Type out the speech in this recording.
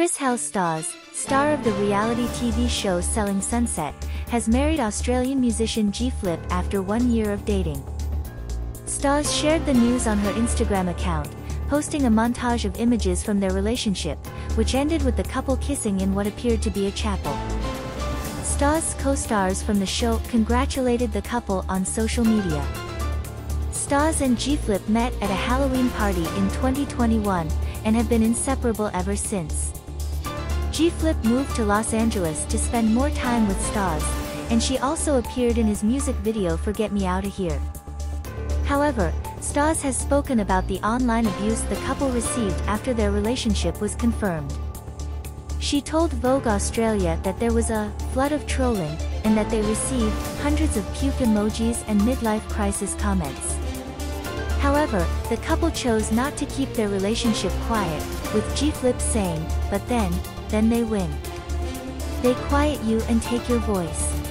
Chrishell Stause, star of the reality TV show Selling Sunset, has married Australian musician G-Flip after one year of dating. Stause shared the news on her Instagram account, posting a montage of images from their relationship, which ended with the couple kissing in what appeared to be a chapel. Stause co-stars from the show congratulated the couple on social media. Stause and G-Flip met at a Halloween party in 2021, and have been inseparable ever since. G-Flip moved to Los Angeles to spend more time with Stause, and she also appeared in his music video for Get Me Outta Here. However, Stause has spoken about the online abuse the couple received after their relationship was confirmed. She told Vogue Australia that there was a flood of trolling, and that they received hundreds of puke emojis and midlife crisis comments. However, the couple chose not to keep their relationship quiet, with G-Flip saying, but then, then they win. They quiet you and take your voice.